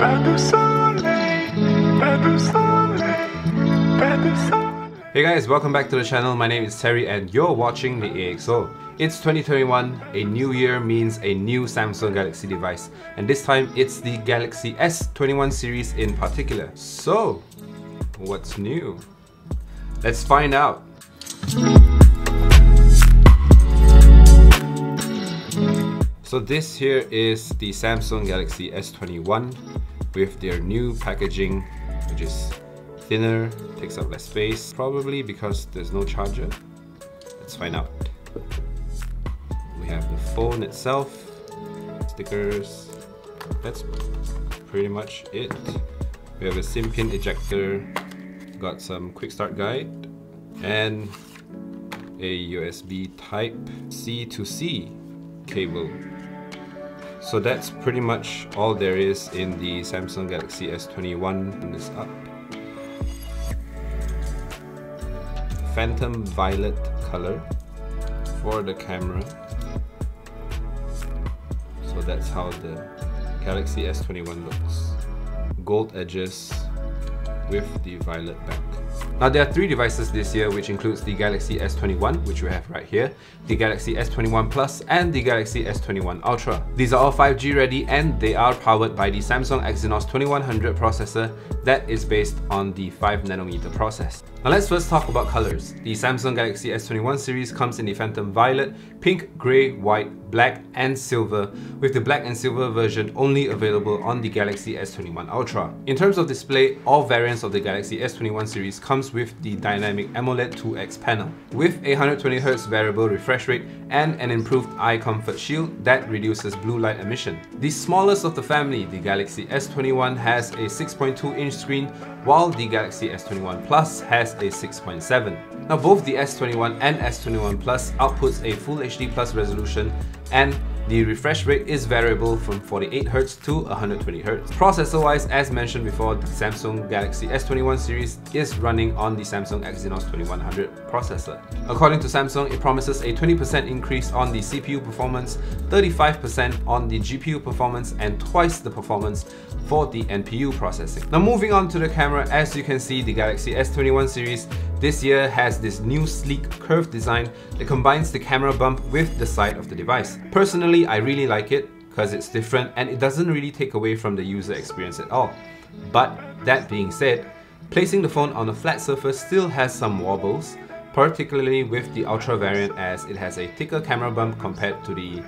Hey guys, welcome back to the channel. My name is Terry and you're watching the AXO. It's 2021, a new year means a new Samsung Galaxy device and this time it's the Galaxy S21 series in particular. So, what's new? Let's find out. So this here is the Samsung Galaxy S21 with their new packaging which is thinner, takes up less space, probably because there's no charger. Let's find out. We have the phone itself, stickers, that's pretty much it. We have a SIM pin ejector, got some quick start guide, and a USB type C to C cable so that's pretty much all there is in the Samsung Galaxy S21 in this up. Phantom violet color for the camera. So that's how the Galaxy S21 looks. Gold edges with the violet back. Now there are three devices this year which includes the Galaxy S21 which we have right here, the Galaxy S21 Plus and the Galaxy S21 Ultra. These are all 5G ready and they are powered by the Samsung Exynos 2100 processor that is based on the 5nm process. Now let's first talk about colors. The Samsung Galaxy S21 series comes in the Phantom Violet, pink, grey, white, black and silver, with the black and silver version only available on the Galaxy S21 Ultra. In terms of display, all variants of the Galaxy S21 series comes with the dynamic AMOLED 2X panel, with a 120Hz variable refresh rate and an improved eye comfort shield that reduces blue light emission. The smallest of the family, the Galaxy S21 has a 6.2 inch screen while the Galaxy S21 Plus has a 6.7. Now both the S21 and S21 Plus outputs a Full HD Plus resolution and the refresh rate is variable from 48Hz to 120Hz. Processor-wise, as mentioned before, the Samsung Galaxy S21 series is running on the Samsung Exynos 2100 processor. According to Samsung, it promises a 20% increase on the CPU performance, 35% on the GPU performance, and twice the performance for the NPU processing. Now moving on to the camera, as you can see, the Galaxy S21 series this year has this new sleek curved design that combines the camera bump with the side of the device. Personally, I really like it because it's different and it doesn't really take away from the user experience at all. But that being said, placing the phone on a flat surface still has some wobbles, particularly with the Ultra variant as it has a thicker camera bump compared to the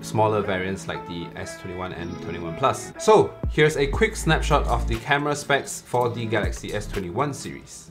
smaller variants like the S21 and 21 Plus. So here's a quick snapshot of the camera specs for the Galaxy S21 series.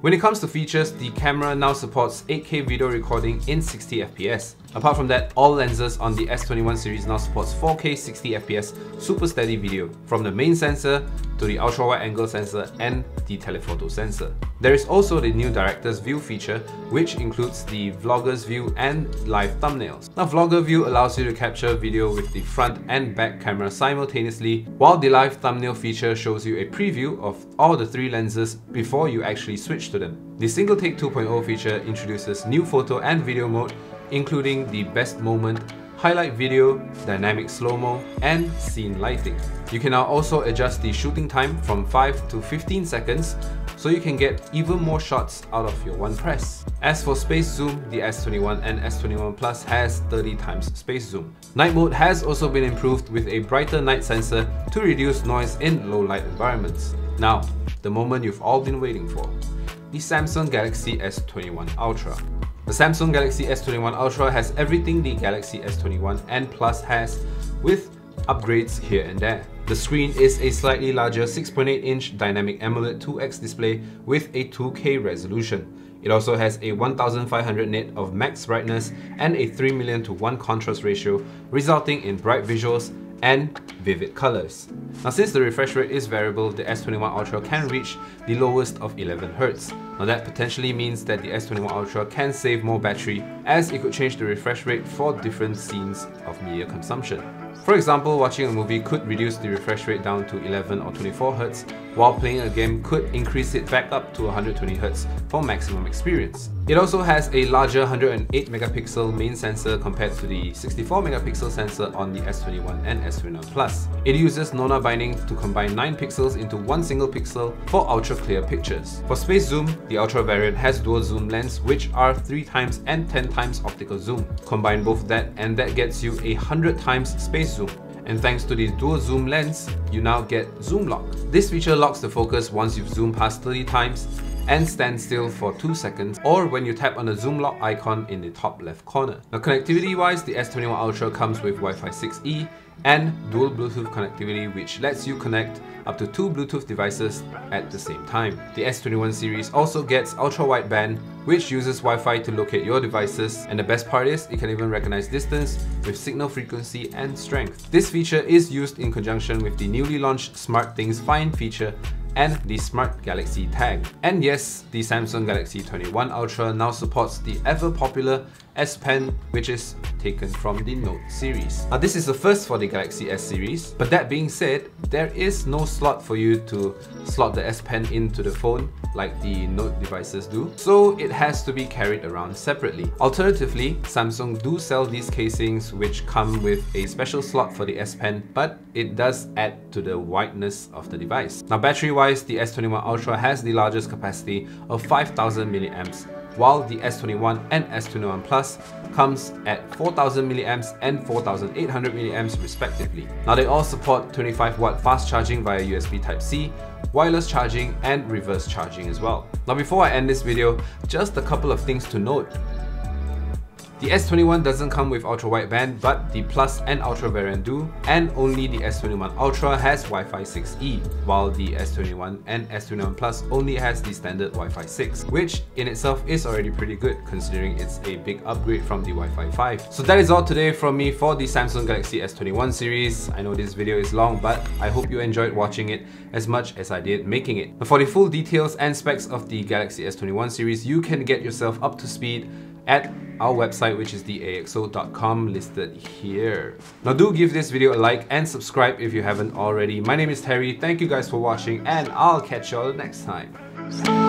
When it comes to features, the camera now supports 8K video recording in 60fps. Apart from that, all lenses on the S21 series now supports 4K 60fps super steady video from the main sensor to the ultra wide angle sensor and the telephoto sensor. There is also the new director's view feature which includes the vlogger's view and live thumbnails. Now vlogger view allows you to capture video with the front and back camera simultaneously while the live thumbnail feature shows you a preview of all the three lenses before you actually switch to them. The single take 2.0 feature introduces new photo and video mode including the best moment, highlight video, dynamic slow-mo, and scene lighting. You can now also adjust the shooting time from 5 to 15 seconds so you can get even more shots out of your one press. As for space zoom, the S21 and S21 Plus has 30 times space zoom. Night mode has also been improved with a brighter night sensor to reduce noise in low light environments. Now, the moment you've all been waiting for, the Samsung Galaxy S21 Ultra. The Samsung Galaxy S21 Ultra has everything the Galaxy S21 and Plus has with upgrades here and there. The screen is a slightly larger 6.8 inch dynamic AMOLED 2X display with a 2K resolution. It also has a 1500 nit of max brightness and a 3 million to 1 contrast ratio resulting in bright visuals and vivid colors. Now since the refresh rate is variable, the S21 Ultra can reach the lowest of 11Hz. Now that potentially means that the S21 Ultra can save more battery as it could change the refresh rate for different scenes of media consumption. For example, watching a movie could reduce the refresh rate down to 11 or 24Hz, while playing a game could increase it back up to 120Hz for maximum experience. It also has a larger 108 megapixel main sensor compared to the 64 megapixel sensor on the S21 and S21 Plus. It uses Nona binning to combine 9 pixels into one single pixel for ultra clear pictures. For space zoom, the Ultra variant has dual zoom lens which are 3 times and 10 times optical zoom. Combine both that and that gets you a 100 times space zoom and thanks to the dual zoom lens, you now get zoom lock. This feature locks the focus once you've zoomed past 30 times and stand still for 2 seconds or when you tap on the zoom lock icon in the top left corner. Now connectivity wise, the S21 Ultra comes with Wi-Fi 6E and dual Bluetooth connectivity which lets you connect up to two Bluetooth devices at the same time. The S21 series also gets ultra wideband which uses Wi-Fi to locate your devices and the best part is it can even recognize distance with signal frequency and strength. This feature is used in conjunction with the newly launched SmartThings Find feature and the Smart Galaxy tag. And yes, the Samsung Galaxy 21 Ultra now supports the ever popular S Pen, which is taken from the Note series. Now this is the first for the Galaxy S series, but that being said, there is no slot for you to slot the S Pen into the phone like the Note devices do, so it has to be carried around separately. Alternatively, Samsung do sell these casings which come with a special slot for the S Pen, but it does add to the wideness of the device. Now battery wise, the S21 Ultra has the largest capacity of 5000 milliamps while the S21 and S21 Plus comes at 4000 mAh and 4800 mAh respectively. Now they all support 25 watt fast charging via USB Type-C, wireless charging and reverse charging as well. Now before I end this video, just a couple of things to note. The S21 doesn't come with ultra wideband, but the Plus and Ultra variant do, and only the S21 Ultra has Wi-Fi 6E, while the S21 and S21 Plus only has the standard Wi-Fi 6, which in itself is already pretty good considering it's a big upgrade from the Wi-Fi 5. So that is all today from me for the Samsung Galaxy S21 series. I know this video is long, but I hope you enjoyed watching it as much as I did making it. But for the full details and specs of the Galaxy S21 series, you can get yourself up to speed at our website which is theaxo.com listed here. Now do give this video a like and subscribe if you haven't already. My name is Terry, thank you guys for watching and I'll catch y'all next time.